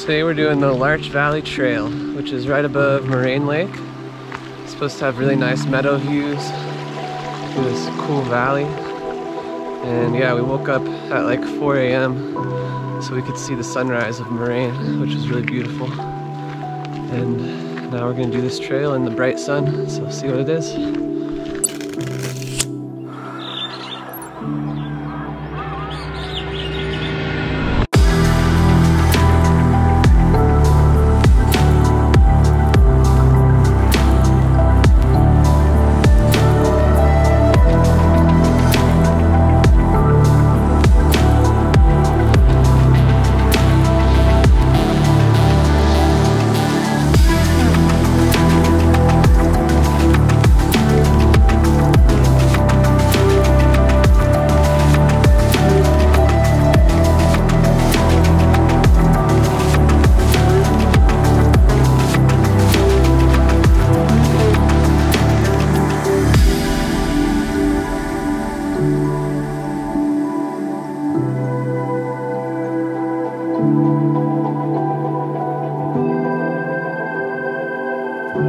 Today we're doing the Larch Valley Trail, which is right above Moraine Lake. It's supposed to have really nice meadow views through this cool valley. And yeah, we woke up at like 4 a.m. so we could see the sunrise of Moraine, which was really beautiful. And now we're gonna do this trail in the bright sun, so see what it is. We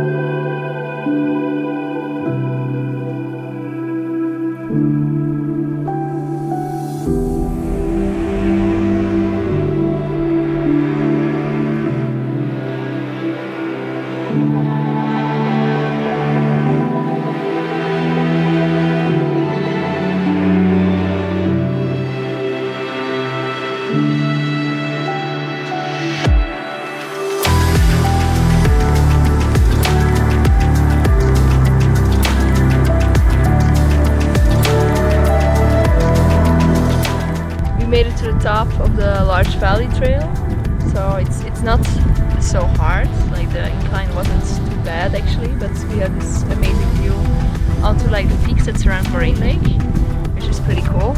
made to the top of the Larch Valley Trail. So it's it's not so hard. Like the incline wasn't too bad actually, but we have this amazing view onto like the peaks that surround Moraine Lake, which is pretty cool.